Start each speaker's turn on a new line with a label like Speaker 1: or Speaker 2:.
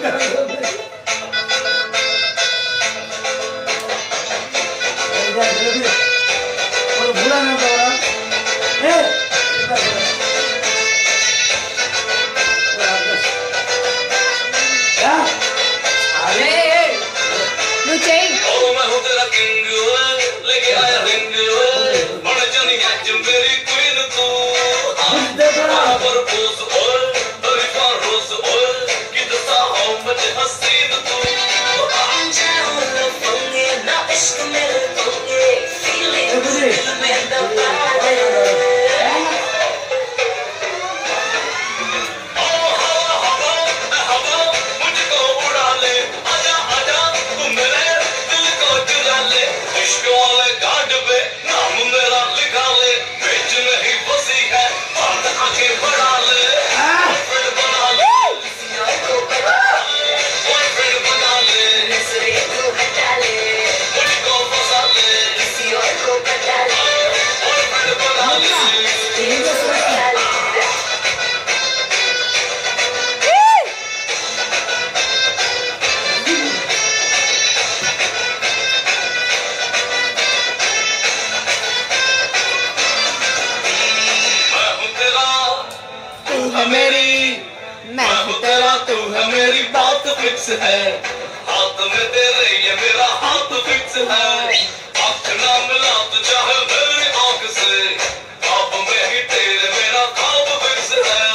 Speaker 1: carregando. Né? हो मुझे हसीन तू मुझको है मेरी।
Speaker 2: मैं
Speaker 1: हूँ तेरा तू है मेरी बात फिक्स है। हाथ में तेरे ये मेरा हाथ फिक्स है। आँख ना मिला तो चाहे मेरी आँख से। ख्वाब में ही तेरे मेरा ख्वाब फिक्स है।